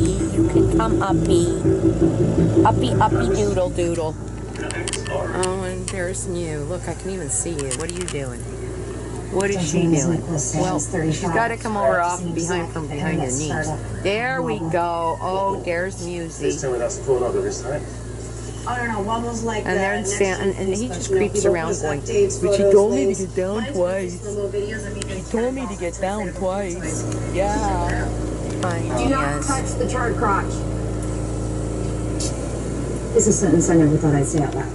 You can come up, uppy. Uppy, uppy, doodle, doodle. Oh, and there's Mew. Look, I can even see you. What are you doing? What is she doing? Well, she's got to come over off behind from behind your knees. There we go. Oh, there's Musy. I don't know, one was like And the there's next Sam- and- gen and he Facebook, just you know, creeps around post going, updates, "But she told me to links." get down twice. just the little videos of me doing She told me to get down twice. Yeah. I Do not yes. touch the charred crotch. It's a sentence I never thought I'd say out loud.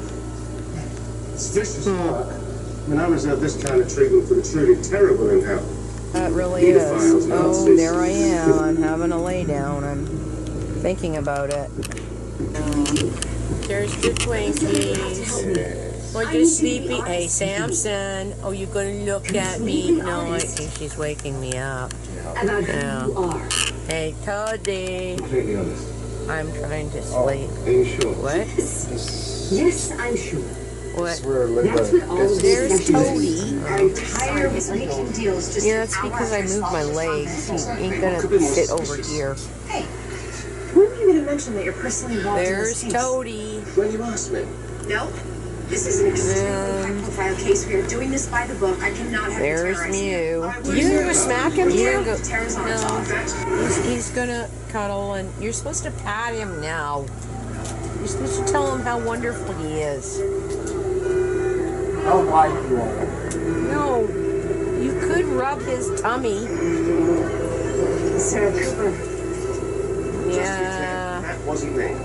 It's vicious work. I mean, I reserve this kind of treatment for the truly terrible in hell. That really is. Oh, there I am. I'm having a lay down. I'm thinking about it. There's the Twinkies. Well, you're sleepy. Hey, Samson. Oh, you gonna look at me? No, I think she's waking me up. About Yeah. who you are. Hey, Toadie. Completely honest. I'm trying to oh, sleep. Are you sure? What? Yes, I'm sure. What? Where That's what all of There's these Toadie. sessions are tired of making deals just Yeah, that's because I moved my legs. He ain't gonna fit over here. Hey, when are you going to mention that you're personally involved There's in this case? Toadie. When you asked me. No. This is an extremely Um, high-profile case. We are doing this by the book. I cannot have you There's terrorize Mew. You gonna smack him, You Mew? go. Terror's on No. He's, he's gonna cuddle, and you're supposed to pat him now. You're supposed to tell him how wonderful he is. How wide you are. No, you could rub his tummy. Sarah Cooper. Yeah. That wasn't me.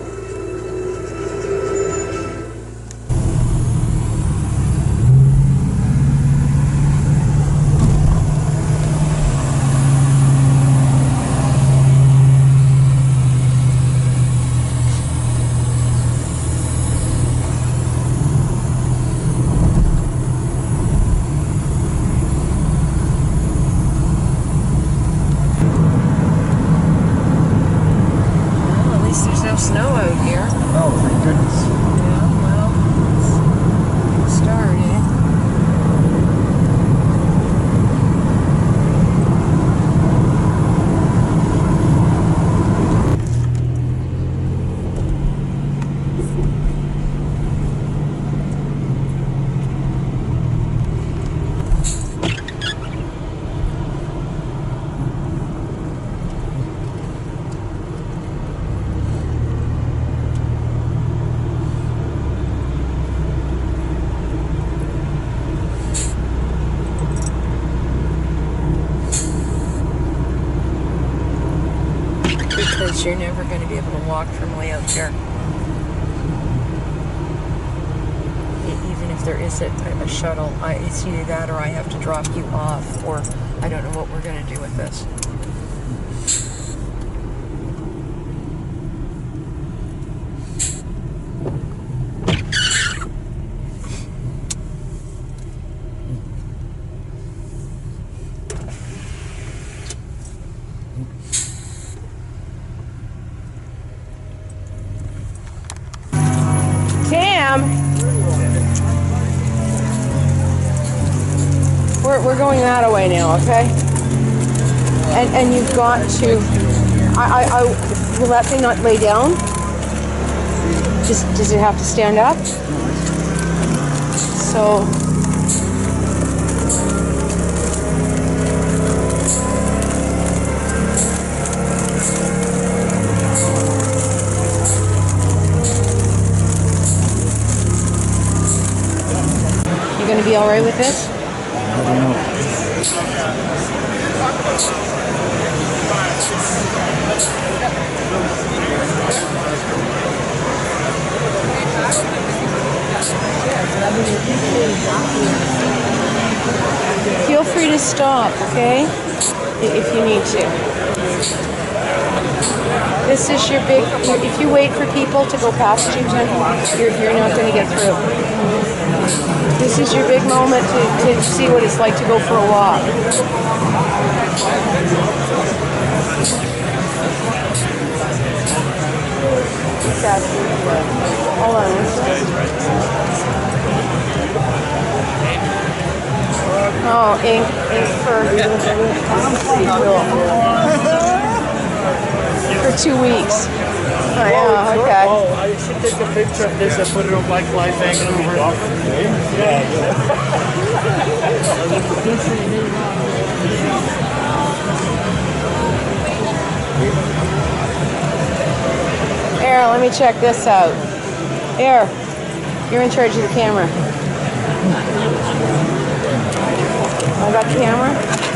That way now, okay? And and you've got to. I, I, I will that thing not lay down? Just does it have to stand up? So. You gonna be all right with this? Feel free to stop, okay? If you need to. This is your big, if you wait for people to go past you, Jen, you're, you're not gonna get through. This is your big moment to, to see what it's like to go for a walk. Hold on. Oh, ink, ink for, for two weeks. Oh, yeah, oh, okay. Oh, I should take a picture of this and put it on my live Vancouver. Aaron, let me check this out. Here, you're in charge of the camera. I got the camera.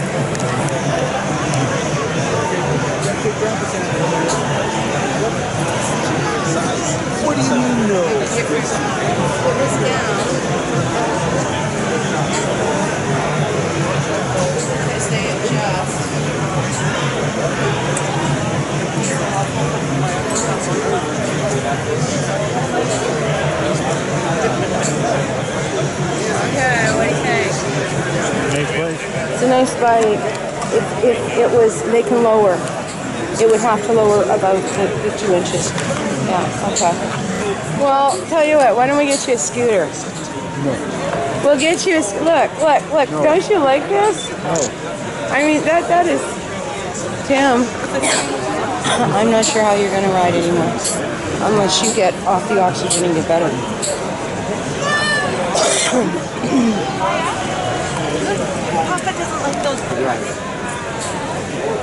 It was, they can lower. It would have to lower about the, the two inches. Yeah, okay. Well, tell you what, why don't we get you a scooter? No. We'll get you a, sc- look, look, look, don't you like this? I mean, that, that is, Tim, I'm not sure how you're gonna ride anymore. Unless you get off the oxygen and get better. Papa doesn't like those.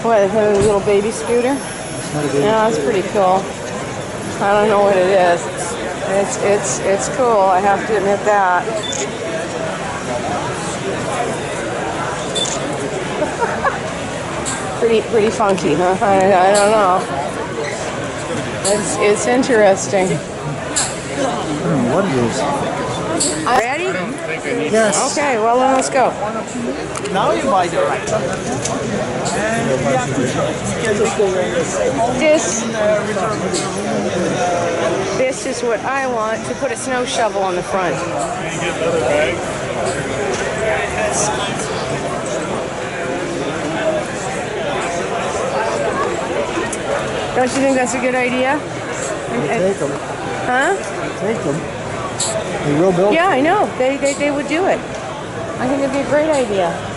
What, a little baby scooter? Yeah, that's pretty cool. I don't know what it is. It's it's it's cool. I have to admit that. pretty pretty funky, huh? I, I don't know. It's it's interesting. What is? Ready? Yes. Okay. Well, then let's go. Now you buy the right. This this is what I want to put a snow shovel on the front. Don't you think that's a good idea? Take them. Huh? Take them. They will build. Yeah, I know. They, they, they would do it. I think it'd be a great idea.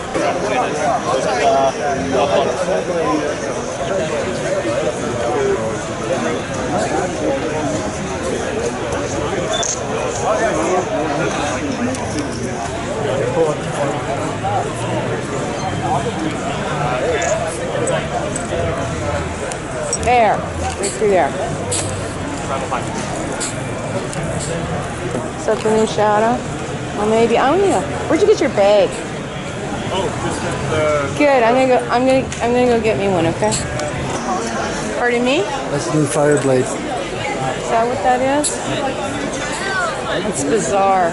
There. Right through there. That the new shadow? Well, maybe. I don't know. Where'd you get your bag? Good. I'm gonna go. I'm gonna. I'm gonna go get me one. Okay. Pardon me. Is That's new Fireblade. Is that what that is? It's bizarre.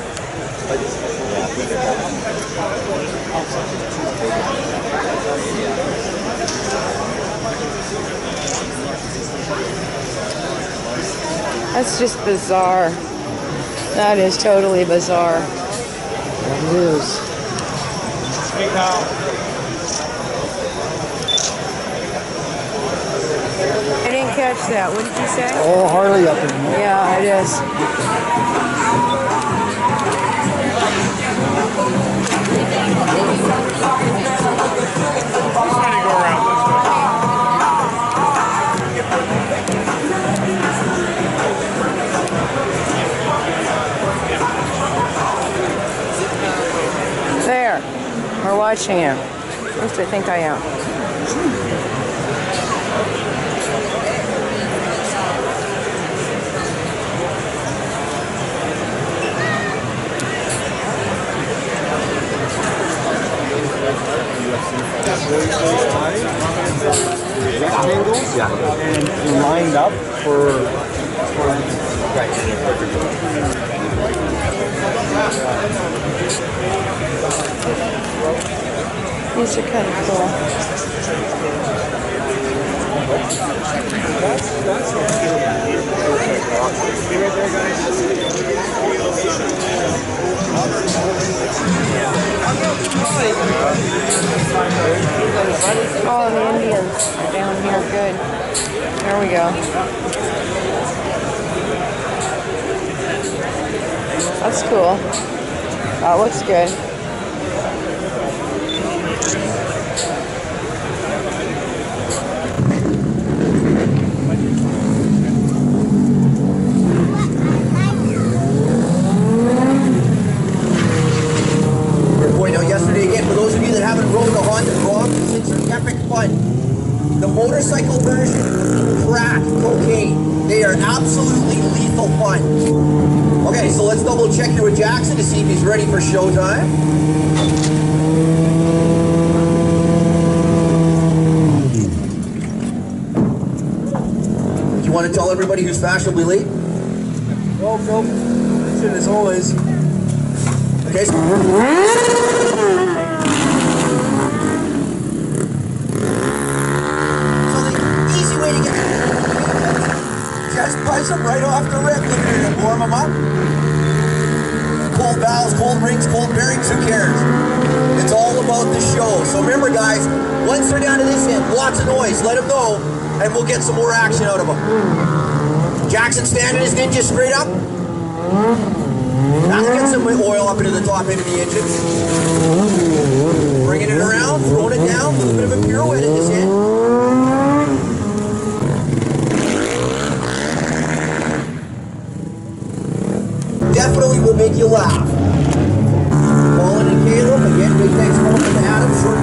That's just bizarre. That is totally bizarre. It is. I didn't catch that. What did you say? All Harley up in here. Yeah, it is. Watching you. At least I think I am. rectangles and lined up for. These are kind of cool. Oh, the Indians are down here. Good. There we go. That's cool. That looks good. We're out yesterday again. For those of you that haven't rode the Honda it's epic fun. The motorcycle version, crack, cocaine, they are absolutely lethal fun. Okay, so let's double check here with Jackson to see if he's ready for showtime. Do you want to tell everybody who's fashionably late? Go. Shit, as always. Okay. So the easy way to get right off the rip and warm them up. Cold valves, cold rings, cold bearings, who cares? It's all about the show. So remember, guys, once they're down to this end, lots of noise, let them know, and we'll get some more action out of them. Jackson standing his ninja straight up. Now get some oil up into the top end of the engine. Bringing it around, throwing it down, a little bit of a pirouette at this end. Definitely will make you laugh. Colin and Caleb, again, big thanks to Adam. Short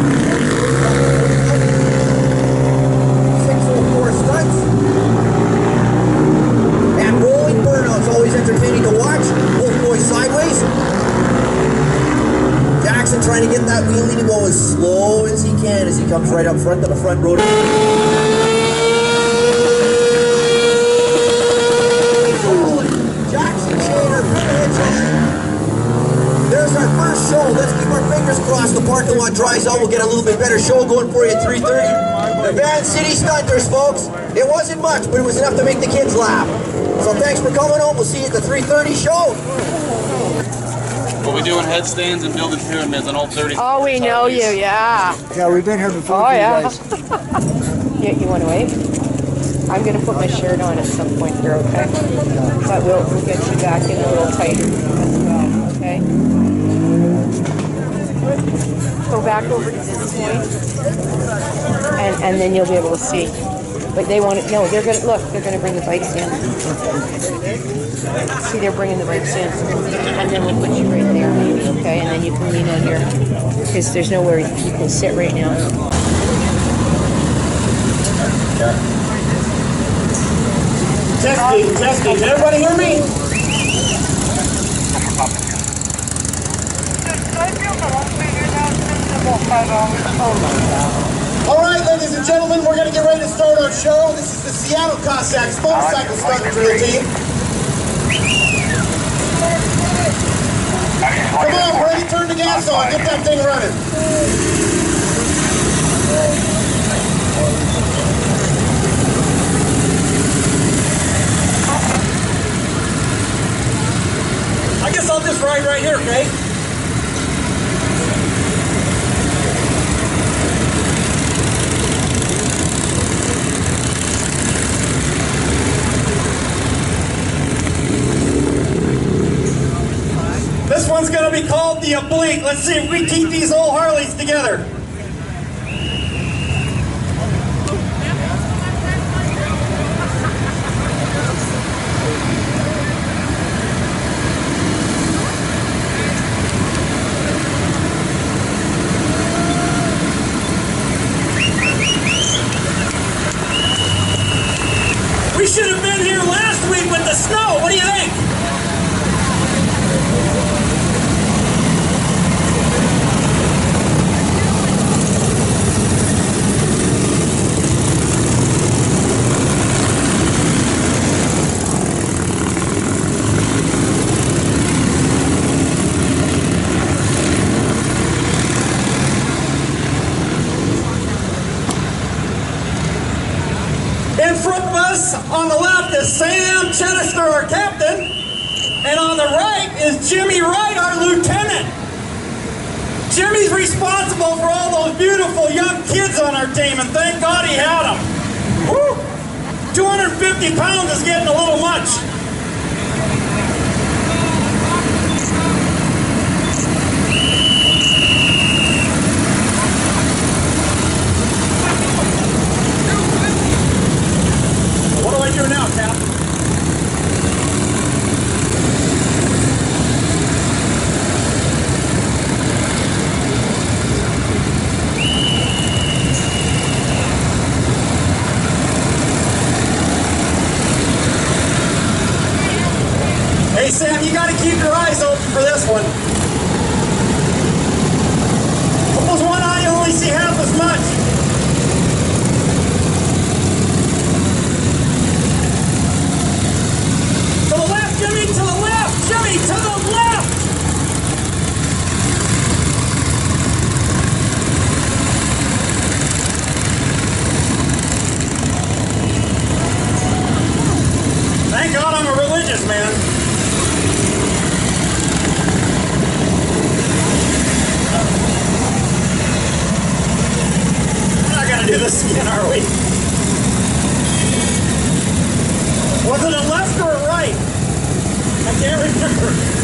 Six full four stunts. And rolling burnouts, always entertaining to watch. Both boys sideways. Jackson trying to get that wheelie to go as slow as he can as he comes right up front to the front road. Jackson Shader from the hitch. There's our first show. Let's keep our fingers crossed. The parking lot dries out. We'll get a little bit better show going for you at 3.30. The Van City Stunters, folks. It wasn't much, but it was enough to make the kids laugh. So thanks for coming home. We'll see you at the 3.30 show. But we doing headstands and building pyramids on all 30. Oh, we know you, yeah. Yeah, we've been here before. Oh, with you yeah. You, you want to wait? I'm going to put my shirt on at some point here, okay? But we'll, we'll get you back in a little tighter as well, okay? Go back over to this point, and, and then you'll be able to see. But they want to, no, they're going to, look, they're going to bring the bikes in. See, they're bringing the bikes in. And then we'll put you right there, maybe, okay? And then you can lean on here, because there's nowhere you can sit right now. Testing, testing. Can everybody hear me? All right, ladies and gentlemen, we're going to get ready to start our show. This is the Seattle Cossacks motorcycle stunt drill team. Come on, Brady, turn the gas on. Get that thing running. I guess I'll just ride right here, okay? This one's gonna be called the oblique. Let's see if we keep these old Harleys together. We should have been here last week with the snow. What do you think? In front of us on the left Sam Chenister, our captain, and on the right is Jimmy Wright, our lieutenant. Jimmy's responsible for all those beautiful young kids on our team, and thank God he had them. Woo! 250 pounds is getting a little much. What do I do now, Cap? keep your eyes open for this one. Close one eye, you only see half as much. To the left, Jimmy, to the left, Jimmy, to the left. Thank God I'm a religious man. We're not gonna do this again, are we? Was it a left or a right? I can't remember.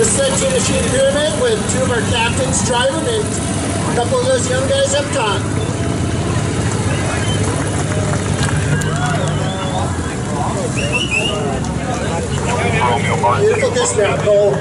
This is a Tuna Sheet Pyramid with two of our captains driving and a couple of those young guys up top. Beautiful dismount, Cole.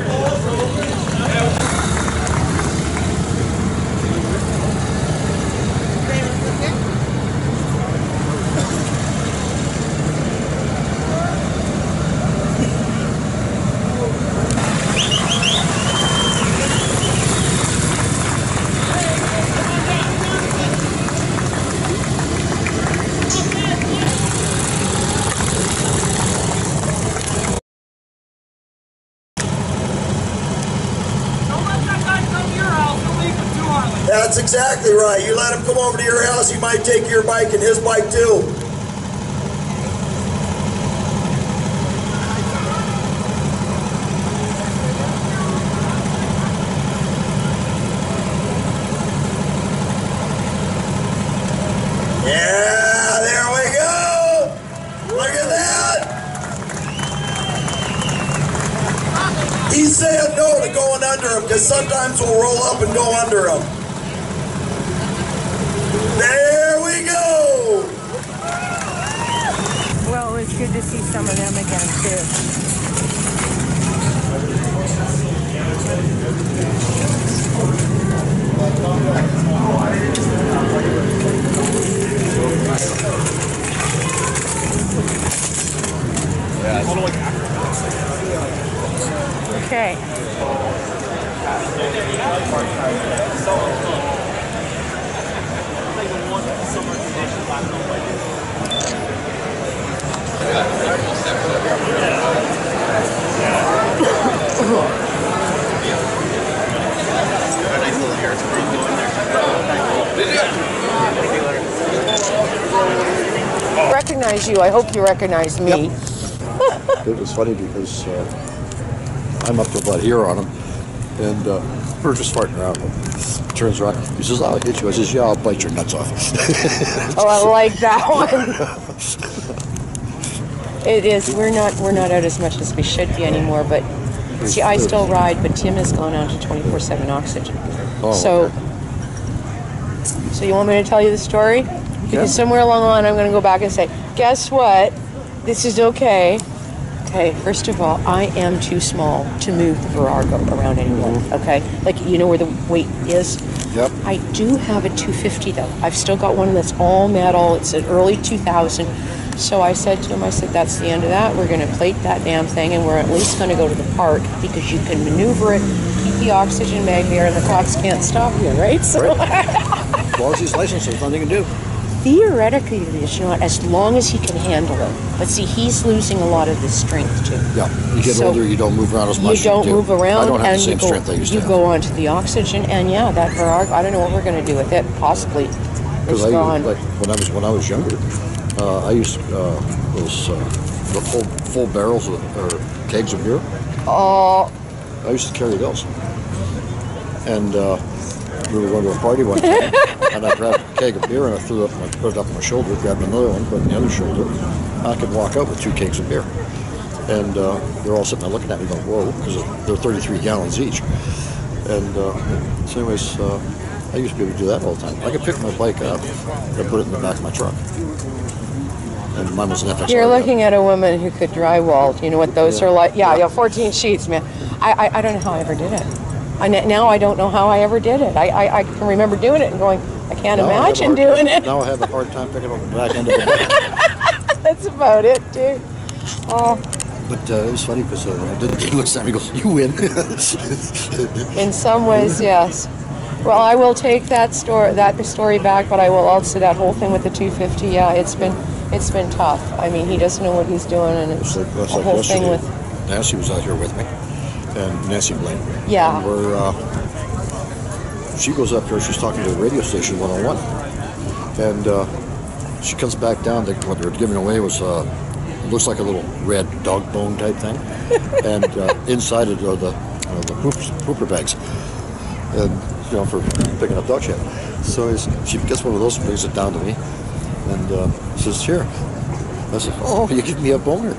That's exactly right. You let him come over to your house, he might take your bike and his bike too. Yeah, there we go. Look at that. He said no to going under him because sometimes we'll roll up and go under him. There we go. Well, it was good to see some of them again, too. Okay. Recognize you. I hope you recognize me. It was funny because uh, I'm up to about here on him, and uh, we're just farting around. Him. Turns around, he says, "I'll hit you." I says, "Yeah, I'll bite your nuts off." Oh, I like that one. it is. We're not. We're not out as much as we should be anymore. But see, I still ride, but Tim has gone on to 24/7 oxygen. Oh, so, okay. so you want me to tell you the story? Because somewhere along the line, I'm going to go back and say, guess what? This is okay. Okay, first of all, I am too small to move the Virago around anymore. Mm-hmm. Okay, like you know where the weight is. Yep. I do have a 250 though. I've still got one that's all metal. It's an early 2000. So I said to him, I said, that's the end of that. We're going to plate that damn thing and we're at least going to go to the park because you can maneuver it, keep the oxygen bag there, and the cops can't stop you, right? So As long as he's licensed, there's nothing you can do. Theoretically, it's not as long as he can handle it. But see, he's losing a lot of his strength too. Yeah, you get So, older, you don't move around as much. You don't do. move around, I don't have and the same you go, strength I used you to go onto the oxygen, and yeah, that Virago. I don't know what we're going to do with it. Possibly, it's Because I gone. like when I was when I was younger, uh, I used uh, those uh, the full full barrels of, or kegs of beer. Oh, I used to carry those. And uh, we were going to a party one time, and I grabbed a keg of beer and I threw it, up my, put it up on my shoulder, grabbed another one, put it on the other shoulder. I could walk out with two kegs of beer. And uh, they're all sitting there looking at me going, whoa, because they're 33 gallons each. And uh, so anyways, uh, I used to be able to do that all the time. I could pick my bike up and put it in the back of my truck. And mine was an FXR. you're looking at a woman who could drywall. You know what those Yeah. are like? Yeah, yeah, 14 sheets, man. I, I, I don't know how I ever did it. I, now I don't know how I ever did it. I, I, I can remember doing it and going, I can't Now I a imagine hard doing time- it. Now I have a hard time picking up the back end of it. That's about it, dude. Oh, But uh, it was funny because uh, I did he looks at me and goes, You win. in some ways, yes. Well, I will take that story that story back, but I will also that whole thing with the 250. Yeah, it's been it's been tough. I mean, he doesn't know what he's doing, and it's It's like, the like whole thing with Nancy was out here with me, and Nancy Blaine. Yeah. And we're, uh, she goes up here, she's talking to the radio station 101. And uh, she comes back down, they, what they were giving away was, uh, looks like a little red dog bone type thing. and uh, inside it are the, uh, the poops, pooper bags. And, you know, for picking up dog shit. So she gets one of those, and brings it down to me, and uh, says, Here. I said, Oh, you give me a boner.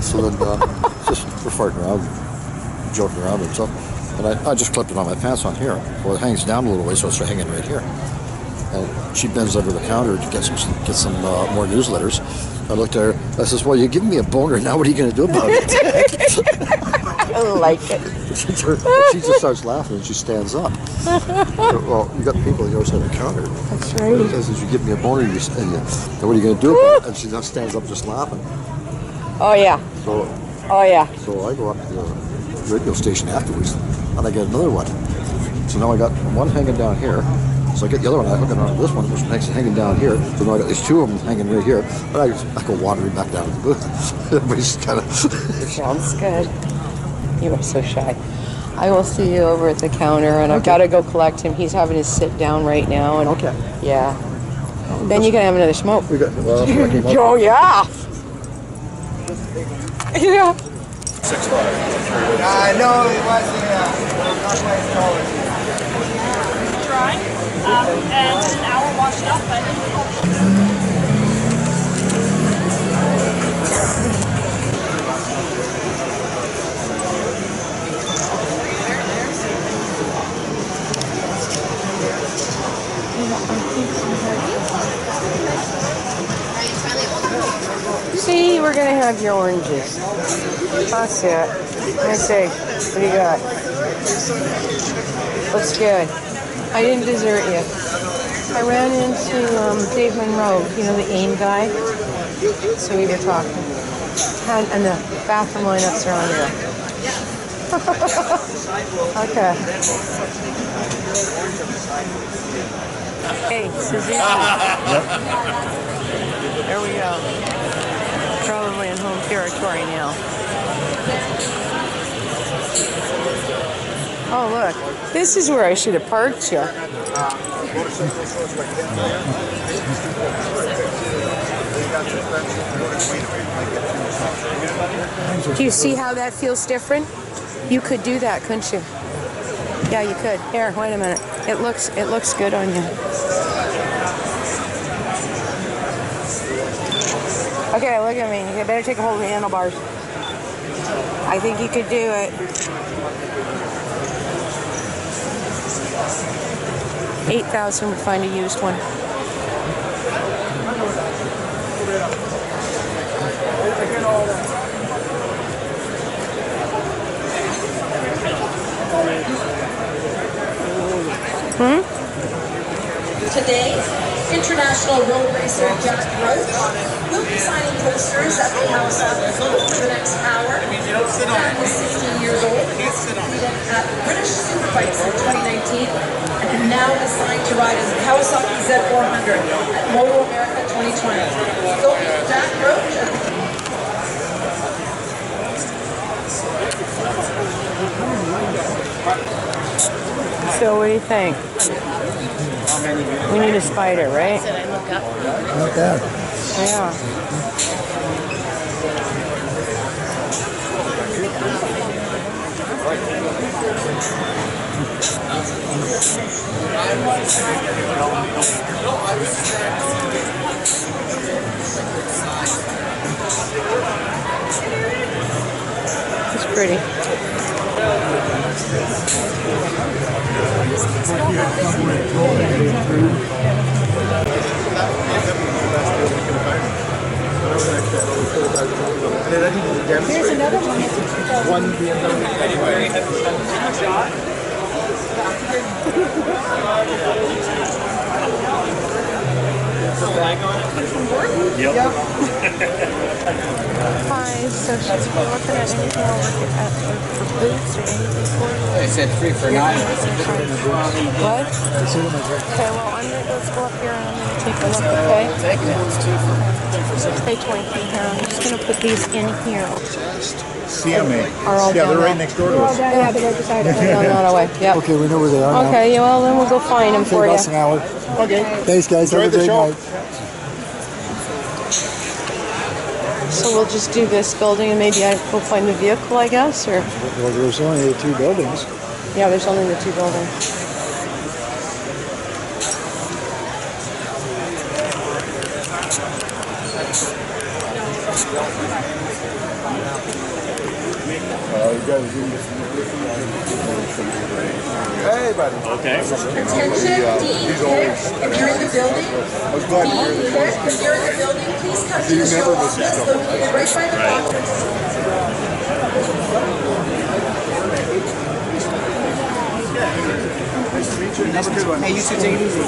So then, uh, just we're farting around, joking around and stuff. And I, I just clipped it on my pants on here. Well, it hangs down a little way, so it's hanging right here. And she bends over the counter to get some get some uh, more newsletters. I looked at her. I says, "Well, you're giving me a boner. Now what are you going to do about it?" I like it. she just starts laughing and she stands up. well, you got people that always at the counter. That's And right. Says, "You give me a boner, you, and you, and what are you going to do about it?" And she just stands up, just laughing. Oh yeah. So Oh yeah. So I go up to the radio station afterwards, and I get another one. So now I got one hanging down here. So I get the other one. I hook it onto this one, which makes it hanging down here. So now I got these two of them hanging right here. But I, just, I go wandering back down to the booth. Everybody's kind of. Sounds good. You are so shy. I will see you over at the counter, and I've got to go collect him. He's having his sit down right now, and Okay. yeah. Oh, then you can have another smoke. We got. Well, that's what I came up Oh yeah. Yeah. I know it wasn't, uh, not quite as tall as you. Dry, um, and an hour washed up, but See, we're gonna have your oranges. That's it. Let me see. What do you got? Looks good. I didn't desert you. I ran into um, Dave Monroe, you know, the AIM guy. So we were talking. And, and the bathroom lineups are on there. okay. Hey, Suzuki. Yep. There we go. Probably in home territory now. Oh, look. This is where I should have parked you. Do you see how that feels different? You could do that, couldn't you? Yeah, you could. Here, wait a minute. It looks it looks good on you. Okay, look at me. You better take a hold of the handlebars. I think you could do it. Eight thousand would find a used one. Hmm? Today, international road racer Jack Roach will be signing posters at the House of for the next hour. Jack is 16 years old, competed at uh, British Superbikes in 2019, and now assigned to ride his Kawasaki Z400 at Moto America 2020. So, Jack Roach So what do you think? We need a spider, right? Not bad. Yeah. It's pretty. Here's another one. One BMW. Yep. yep. Hi, so she's looking at anything over at uh, for boots or anything for you? They said three for nine. What? Okay, well, I'm gonna go, let's go up here and I'm gonna take a look, okay? Pay twenty here, I'm just gonna put these in here. CMA. Are all Yeah, they're right next door to us. Yeah, they're right beside us. They're on way, yep. Okay, we know where they are now. Okay, yeah, well, then we'll go find them for you. us an hour. Okay. Thanks, guys. Enjoy Have a great show. night. So we'll just do this building and maybe I, we'll find the vehicle, I guess, or, Well, there's only the two buildings. yeah, there's only the two buildings. Okay. Attention, Dean Pick, if you're in the building. Dean Pick, if you're in the building, please come to the show office located right by the doctors. Hey, you two take it easy.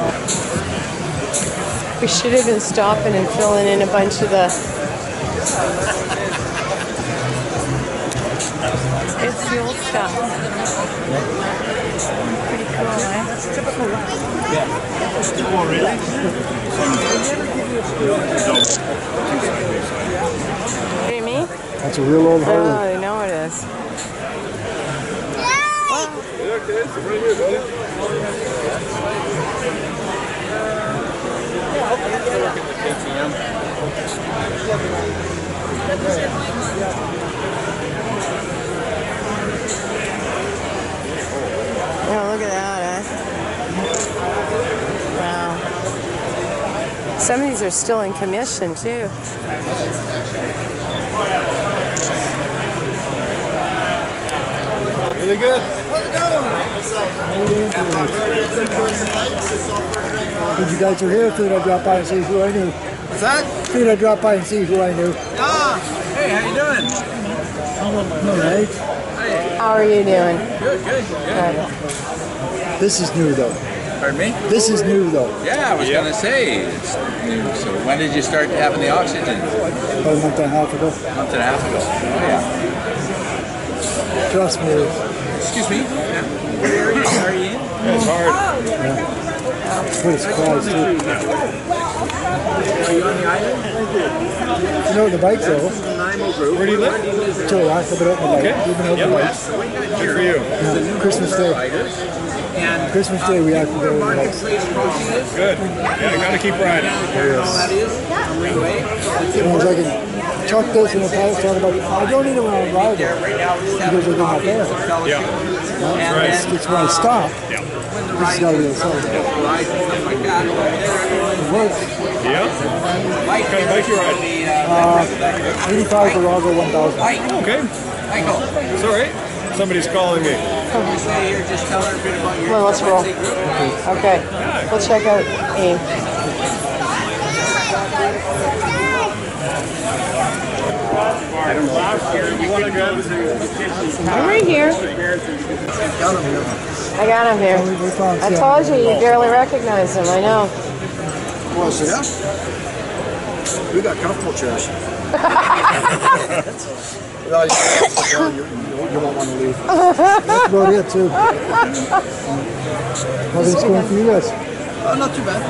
We should have been stopping and filling in a bunch of the. It's the old stuff. Pretty cool, eh? What do you mean? That's a real old Oh, Harley. I know it is. Yeah, look at that, eh? Wow. Some of these are still in commission, too. Really good. When you guys are here, figured I'd drop by and see who I knew. What's that? Figured I'd drop by and see who I knew. Ah, hey, how you doing? All right. How are you doing? Good, good, good. Good. This is new, though. Pardon me? This is new, though. Yeah, I was gonna say. It's new. So when did you start having the oxygen? About a month and a half ago. A month and a half ago. Oh yeah. Trust me. Excuse me. Yeah. What area are you in? It's hard. Pretty surprised, too. Are you on the island? You know the bike, though. Where do you live? Till I have it out the bike. Okay. We've been out the Yep. bike. Good for you. Yeah, Christmas Day. And Christmas Day, um, we actually go on the bikes. Good. Yeah, gotta keep riding. that is from Ringway. I was like, Chuck this in the past, talking about, I don't need it when I'm. Right now Because they're not there. Yeah. Well, it's, it's when I stop. Yeah. This is gotta be outside. ride and stuff like that. It works. Yeah. What kind of bike you riding? Uh, 85 Virago 1000. Okay. Michael, It's all right. Somebody's calling me. on, let's roll. Group. Okay. We'll check out AIM. You want to grab I'm right here. I got him here. I told you, you barely recognize him. I know. Well, so yeah. We got comfortable chairs. well, you, you, you won't want to leave. That's about it, too. How things going for you guys? Uh, not too bad.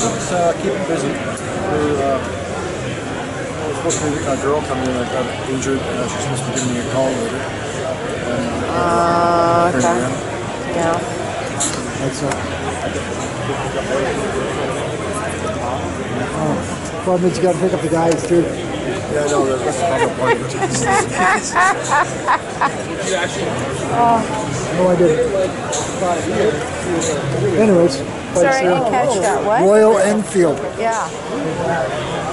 Just uh, keeping busy. We're, uh, I was supposed to be a girl coming in that got injured. Uh, she's supposed to be giving me a call later. And, Uh, okay. Yeah. That's uh, Oh, problem is you gotta pick up the guys too. Yeah, no, that's that's the problem part of Oh, No, I didn't. Anyways. Sorry, I didn't catch that. What? Royal Enfield. yeah.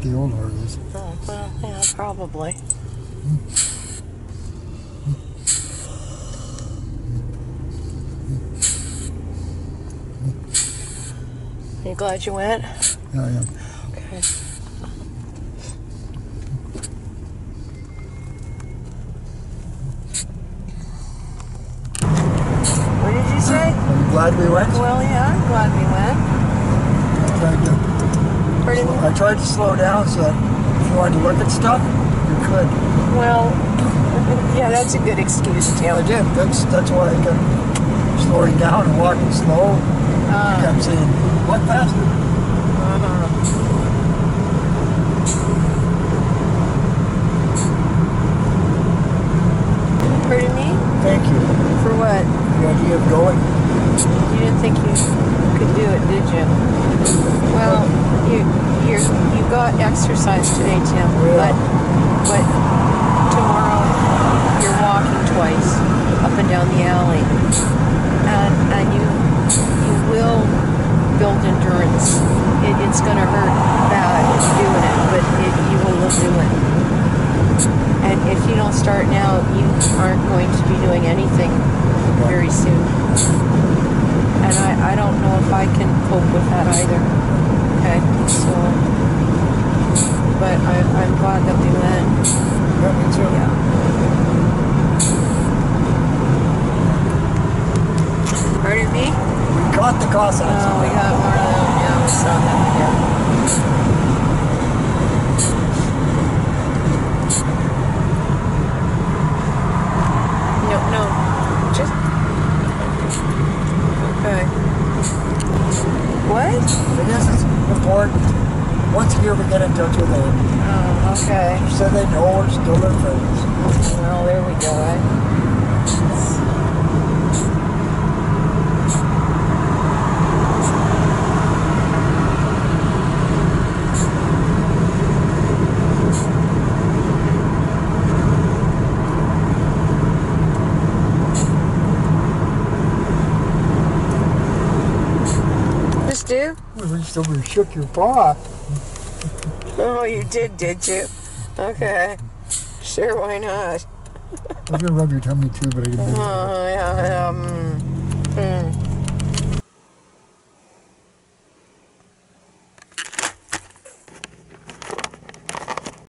Like the old Harleys. Oh, well, yeah, probably. You glad you went? Yeah, I am. Okay. What did you say? I'm glad we went. Well, yeah, I'm glad we went. I tried to, Pardon me? I tried to slow down so that if you wanted to look at stuff, you could. Well, yeah, that's a good excuse, Tim. I did. That's that's why I kept slowing down and walking slow. Uh. I kept saying, "What faster?" Uh-huh. Pardon me? Thank you. For what? The idea of going. You didn't think you could do it, did you? Well, you you you got exercise today, Tim, but but tomorrow you're walking twice up and down the alley, and and you you will build endurance. It, it's going to hurt bad doing it, but it, you will do it. And if you don't start now, you aren't going to be doing anything very soon. And I, I don't know if I can cope with that either. Okay, so, but I, I'm glad that we went. Yeah, me too. Yeah. Pardon me? We caught the Cossacks. Oh, we got more of them. Yeah, we saw them. Yeah. No, no, just okay. What? This is important. Once a year we get in touch with them. Oh, okay. So they know we're still their friends. Well, there we go. We reached over and shook your paw. Oh, you did, did you? Okay. Sure, why not? I was gonna rub your tummy too, but I didn't. do it. Oh, yeah, um,